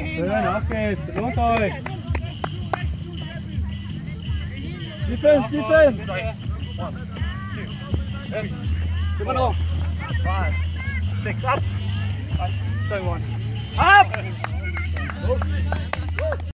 Schön, auf geht's. Lohnt euch. Defense, Defense. Come on. Five, six, up. Five, seven, one.